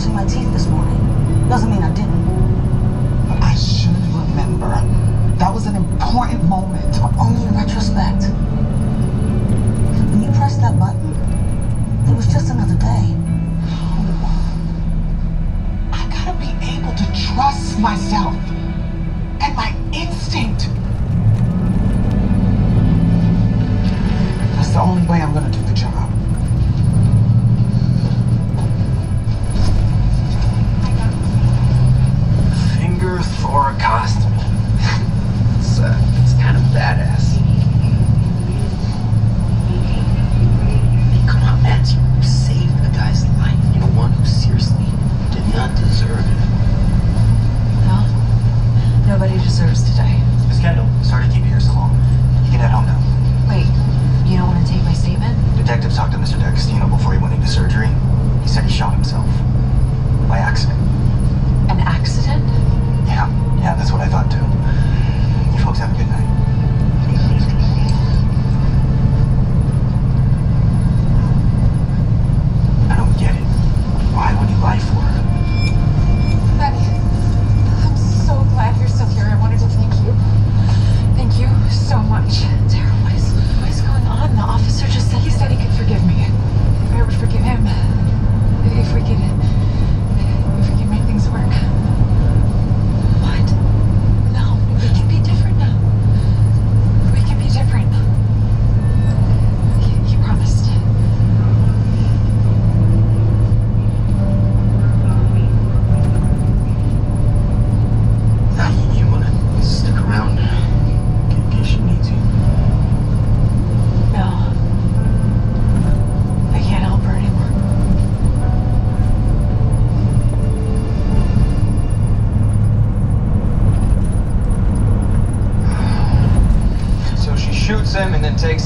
brushing my teeth this morning. Doesn't mean I didn't. I should remember. That was an important moment. Only in retrospect. When you pressed that button, it was just another day. I gotta be able to trust myself and my instinct. That's the only way I'm gonna do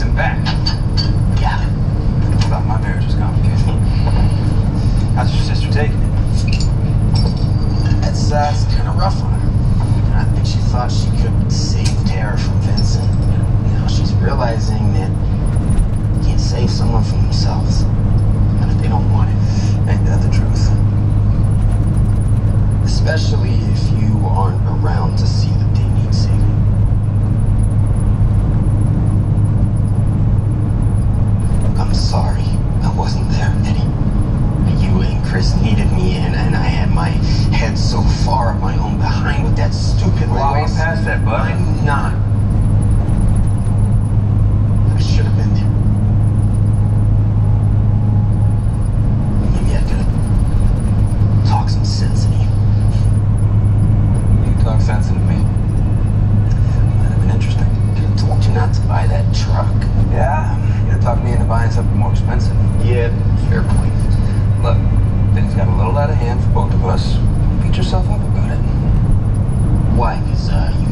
and back. Yeah. About my marriage was complicated. How's your sister taking it? It's, uh, it's kind of rough on her. I think she thought she could save Tara from Vincent. You know, she's realizing that you can't save someone from themselves. and if they don't want it. Ain't that the truth? Especially if you aren't around to see them. out of hand for both of us. Beat yourself up about it. Why? Because uh,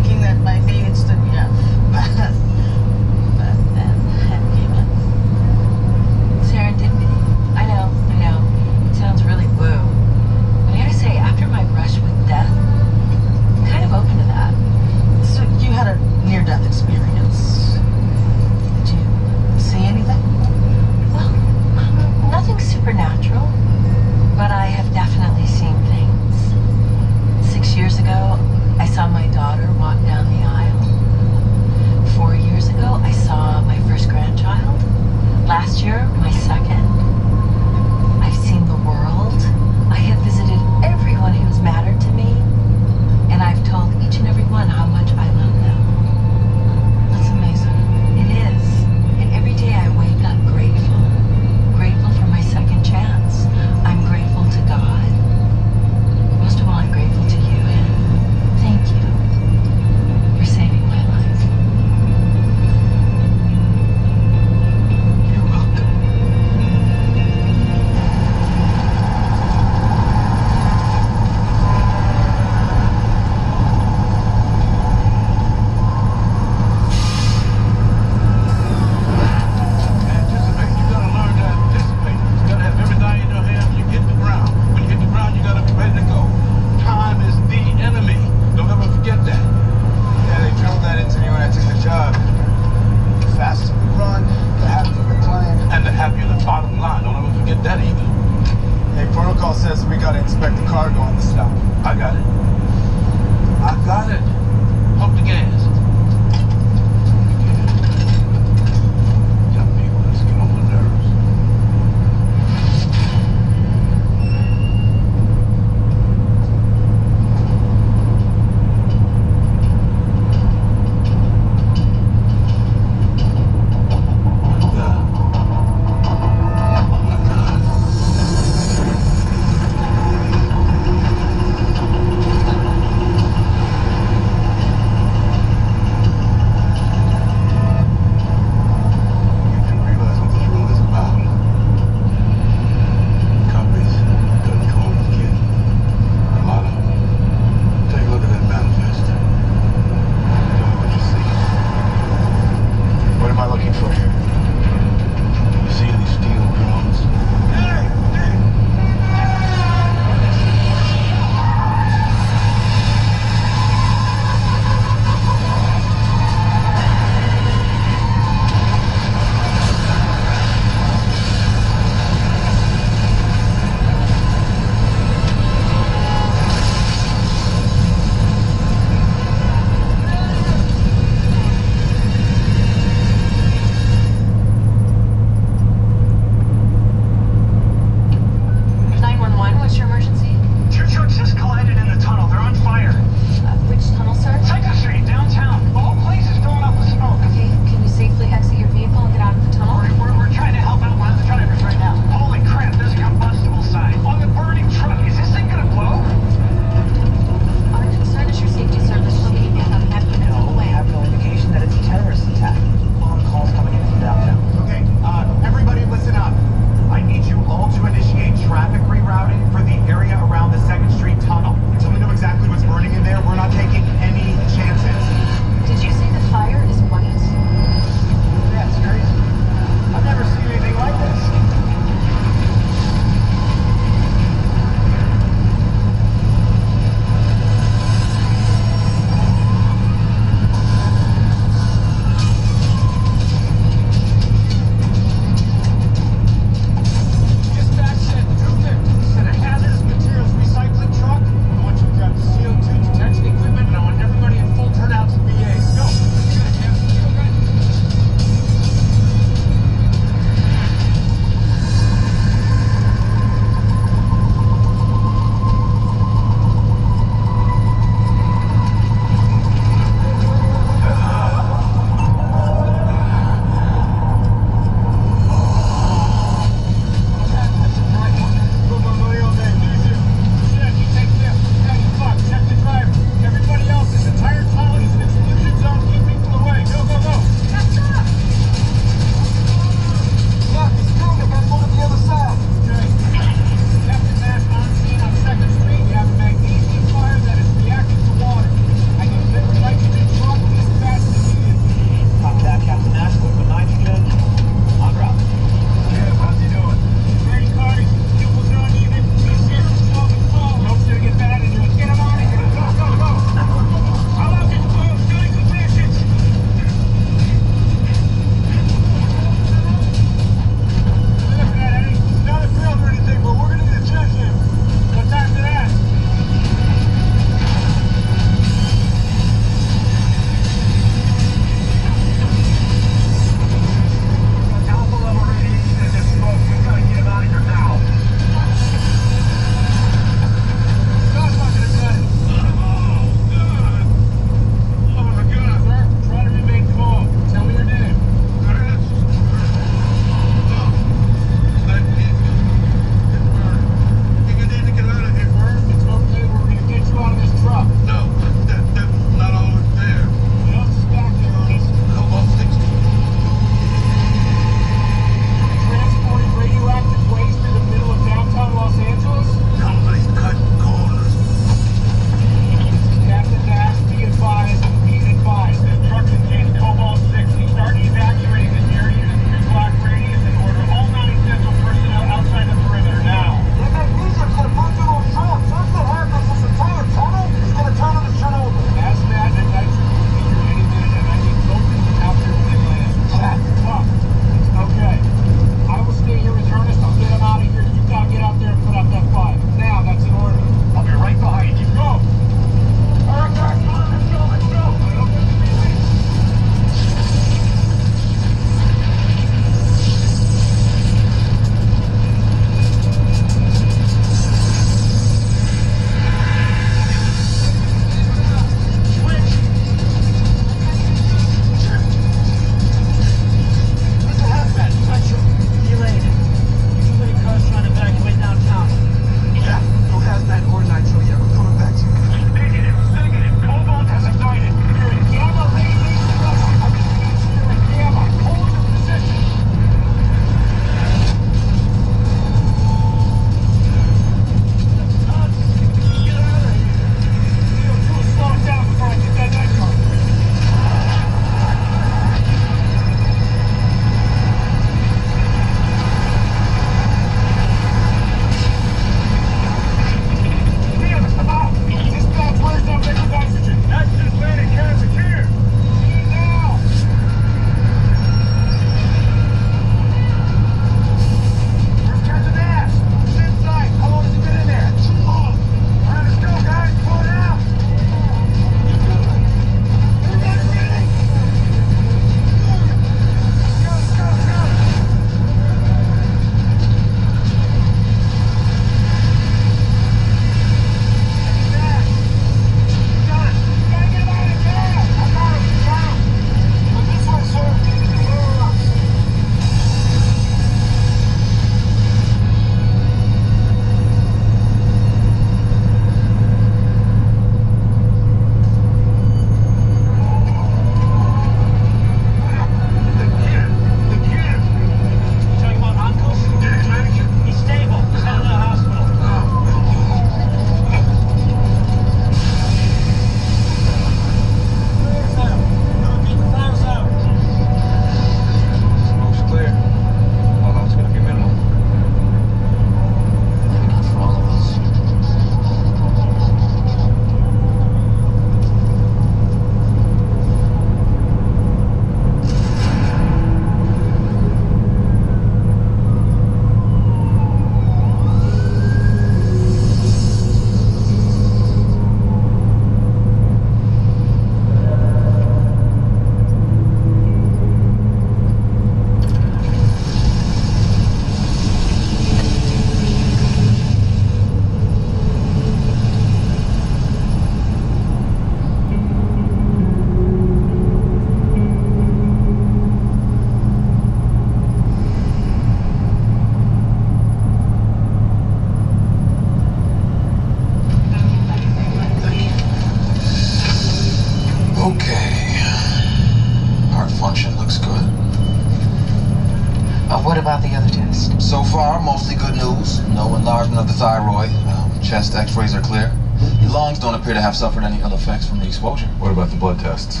What about the other test? So far, mostly good news. No enlargement of the thyroid. Um, chest x-rays are clear. Your lungs don't appear to have suffered any ill effects from the exposure. What about the blood tests?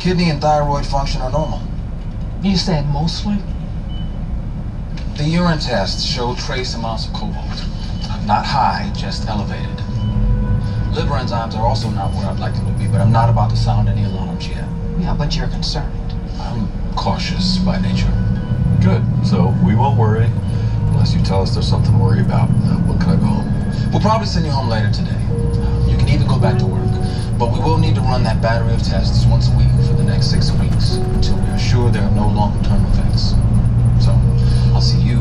Kidney and thyroid function are normal. You said mostly? The urine tests show trace amounts of cobalt. Not high, just elevated. Liver enzymes are also not where I'd like them to be, but I'm not about to sound any alarms yet. Yeah, but you're concerned. I'm cautious by nature. Good. So we won't worry unless you tell us there's something to worry about. What can I go home? We'll probably send you home later today. You can even go back to work. But we will need to run that battery of tests once a week for the next six weeks until we are sure there are no long-term effects. So I'll see you